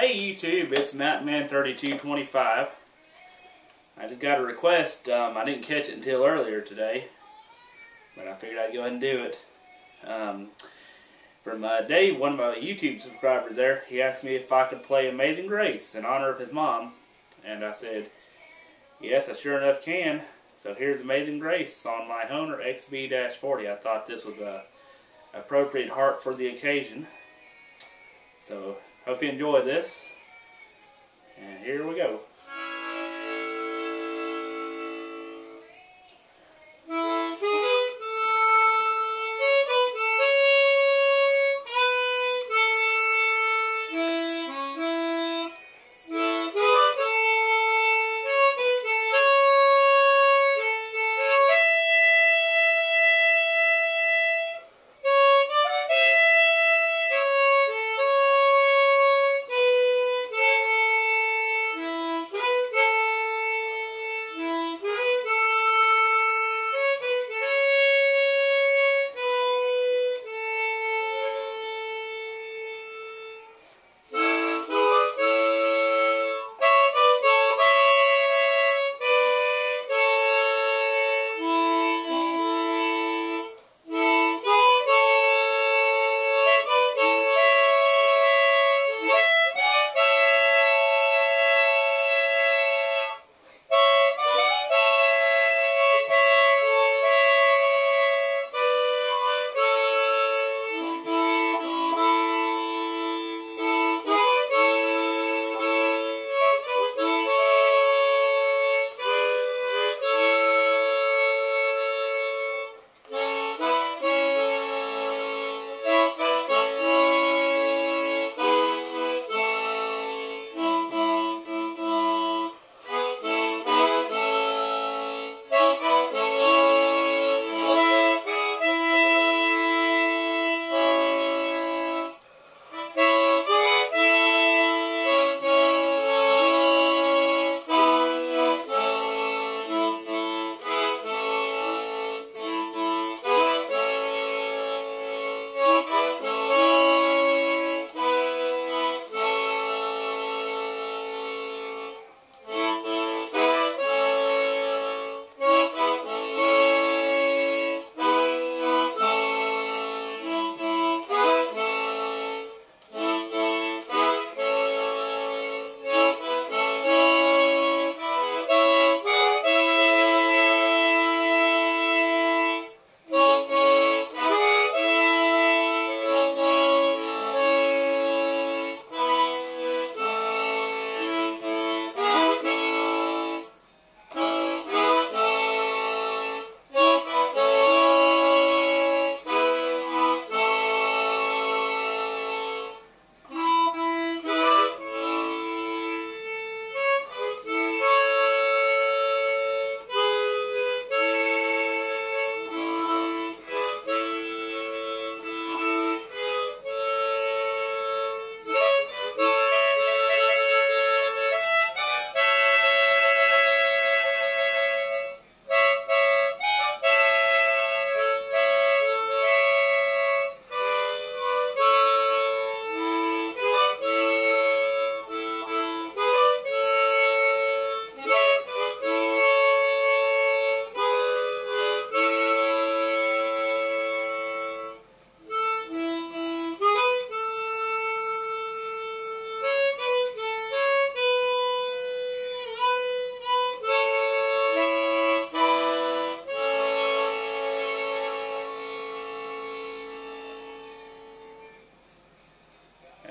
Hey YouTube, it's Mountain Man 3225. I just got a request. Um, I didn't catch it until earlier today, but I figured I'd go ahead and do it. Um, from uh, Dave, one of my YouTube subscribers there, he asked me if I could play Amazing Grace in honor of his mom, and I said, yes, I sure enough can. So here's Amazing Grace on my Hohner XB-40. I thought this was a appropriate harp for the occasion. So hope you enjoy this. And here we go.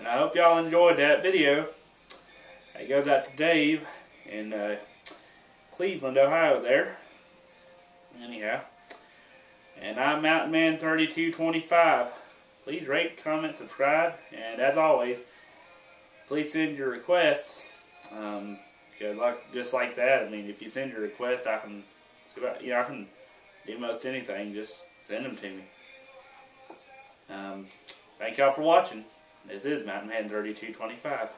I hope y'all enjoyed that video. It goes out to Dave in uh, Cleveland, Ohio there. Anyhow. And I'm Mountain Man 3225. Please rate, comment, subscribe, and as always, please send your requests. Um, because like just like that, I mean, if you send your request, I can, you know, I can do most anything. Just send them to me. Um, thank y'all for watching. This is Mountain Man 3225.